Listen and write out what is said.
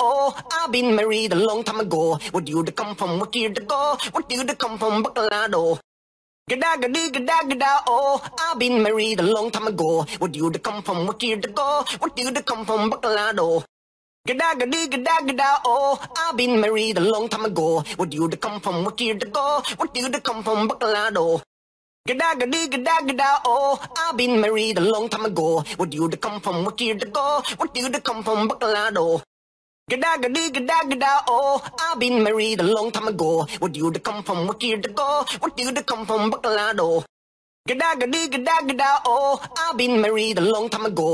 oh I've been married a long time ago Where do you come from? Where do you go? Where do you come from? Gada oh I've been married a long time ago Where do you come from? Where do you go? Where do you come from? Gada oh I've been married a long time ago Where do you come from? Where do you go? Where do you come from? Bacolado Gada gada gada gada oh I've been married a long time ago do you come from? Do you go? Where do you come from? Bacolado Gada gada gada gada oh I've been married a long time ago do you come from? Do you go? Where do you come from? Bacolado Gada gada gada gada oh I've been married a long time ago